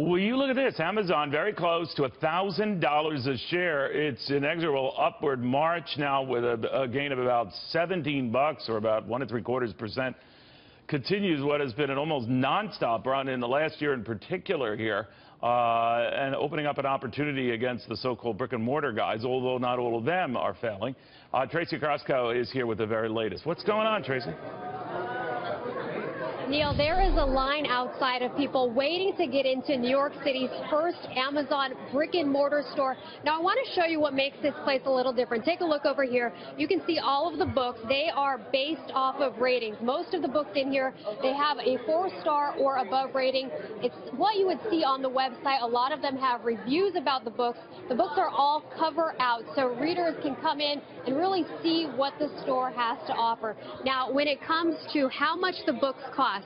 Well, you look at this. Amazon very close to $1,000 a share. It's inexorable upward march now with a, a gain of about 17 bucks or about one and three quarters percent. Continues what has been an almost nonstop run in the last year in particular here. Uh, and opening up an opportunity against the so-called brick and mortar guys, although not all of them are failing. Uh, Tracee Carrasco is here with the very latest. What's going on, Tracee? Neil, there is a line outside of people waiting to get into New York City's first Amazon brick and mortar store. Now, I want to show you what makes this place a little different. Take a look over here. You can see all of the books. They are based off of ratings. Most of the books in here, they have a four-star or above rating. It's what you would see on the website. A lot of them have reviews about the books. The books are all cover out, so readers can come in and really see what the store has to offer. Now, when it comes to how much the books cost,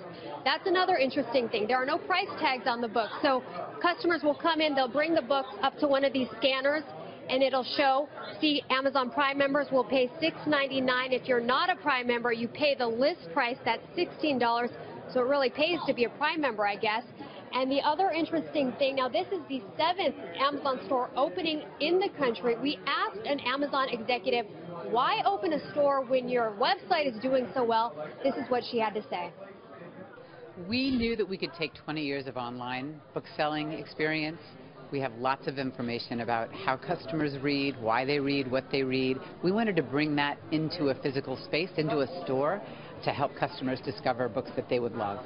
That's another interesting thing. There are no price tags on the book. So customers will come in, they'll bring the books up to one of these scanners and it'll show. See, Amazon Prime members will pay $6.99. If you're not a Prime member, you pay the list price, that's $16. So it really pays to be a Prime member, I guess. And the other interesting thing, now this is the seventh Amazon store opening in the country. We asked an Amazon executive, why open a store when your website is doing so well? This is what she had to say. We knew that we could take 20 years of online book selling experience. We have lots of information about how customers read, why they read, what they read. We wanted to bring that into a physical space, into a store, to help customers discover books that they would love.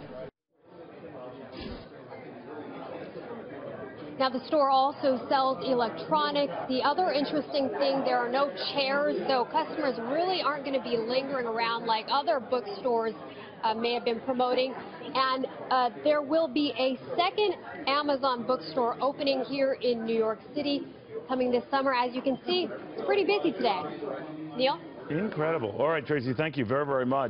Now, the store also sells electronics. The other interesting thing, there are no chairs, so customers really aren't going to be lingering around like other bookstores uh, may have been promoting. And uh, there will be a second Amazon bookstore opening here in New York City coming this summer. As you can see, it's pretty busy today. Neil? Incredible. All right, Tracee, thank you very, very much.